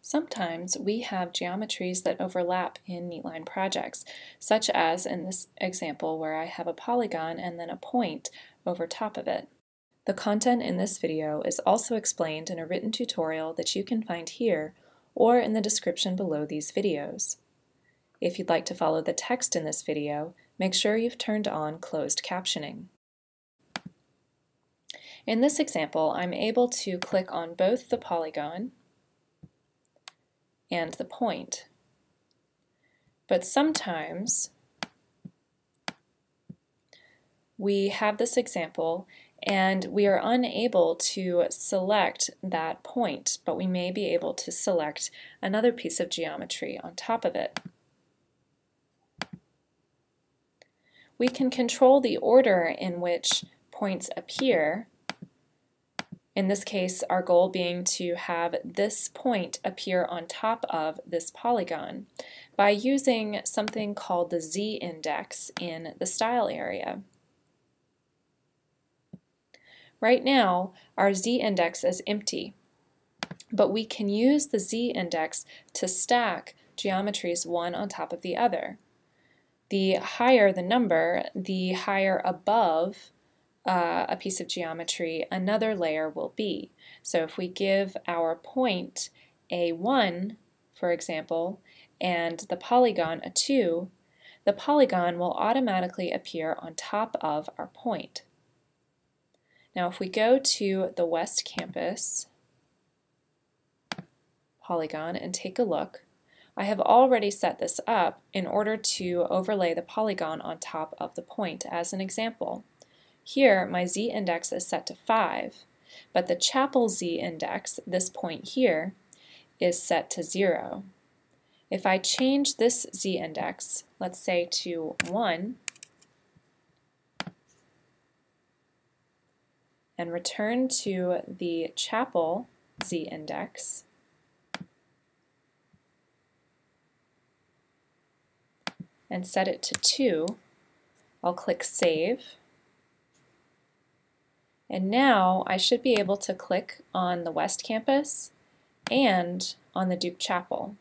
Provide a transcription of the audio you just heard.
Sometimes we have geometries that overlap in neatline projects, such as in this example where I have a polygon and then a point over top of it. The content in this video is also explained in a written tutorial that you can find here or in the description below these videos. If you'd like to follow the text in this video, make sure you've turned on closed captioning. In this example, I'm able to click on both the polygon and the point. But sometimes we have this example and we are unable to select that point, but we may be able to select another piece of geometry on top of it. We can control the order in which points appear in this case, our goal being to have this point appear on top of this polygon by using something called the z-index in the style area. Right now, our z-index is empty, but we can use the z-index to stack geometries one on top of the other. The higher the number, the higher above uh, a piece of geometry, another layer will be. So if we give our point a 1, for example, and the polygon a 2, the polygon will automatically appear on top of our point. Now if we go to the West Campus polygon and take a look, I have already set this up in order to overlay the polygon on top of the point as an example. Here, my z-index is set to 5, but the chapel z-index, this point here, is set to 0. If I change this z-index, let's say to 1, and return to the chapel z-index, and set it to 2, I'll click Save, and now I should be able to click on the West Campus and on the Duke Chapel.